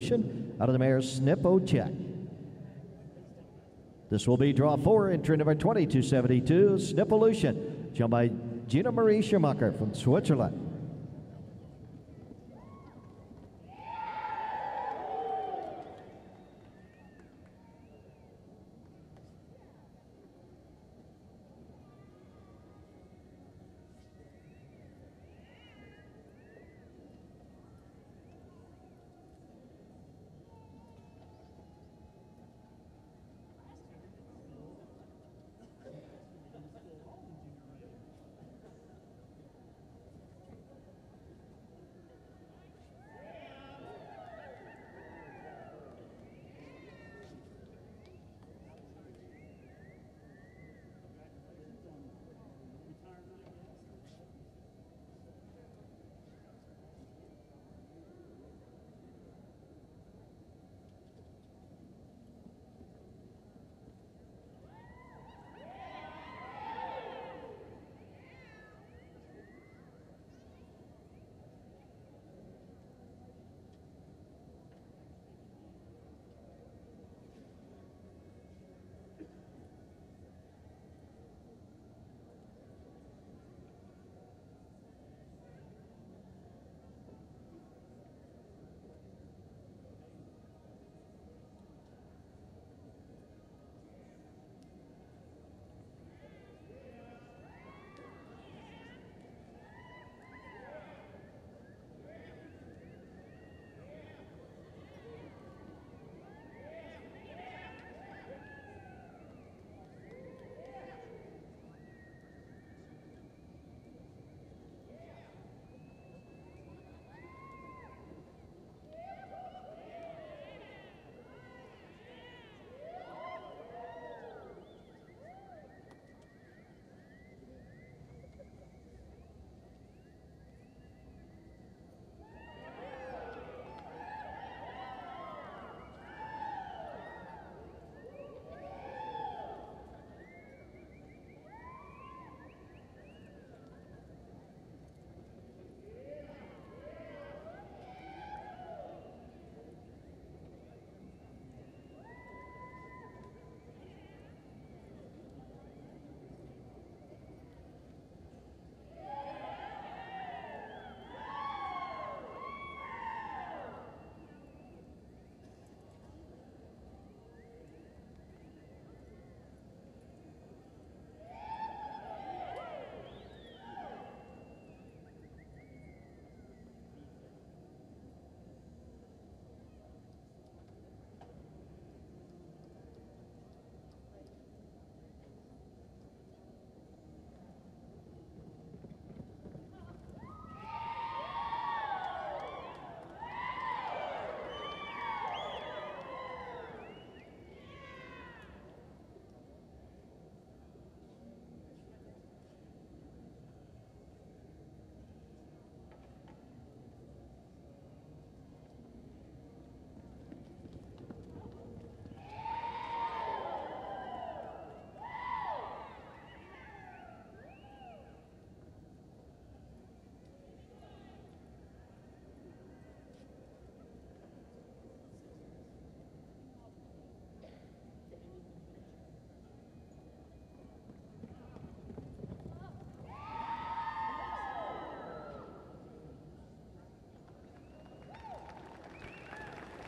out of the mare's Snippo oh, Check. This will be draw four, entry number 2272, Snippolution, shown by Gina Marie Schumacher from Switzerland.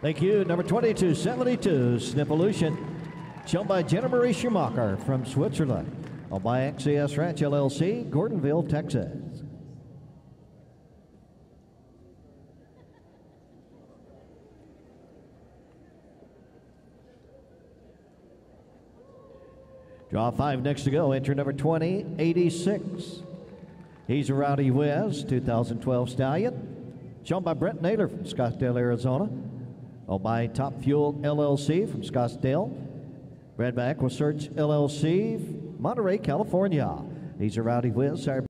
Thank you. Number 2272, Snippolution, shown by Gina Marie Schumacher from Switzerland. Owned by XCS Ranch LLC, Gordonville, Texas. Draw five next to go. Entry number 2086. He's a Rowdy West 2012 Stallion. Shown by Brent Naylor from Scottsdale, Arizona. By Top Fuel LLC from Scottsdale. Redback Research LLC, Monterey, California. He's a Rowdy West.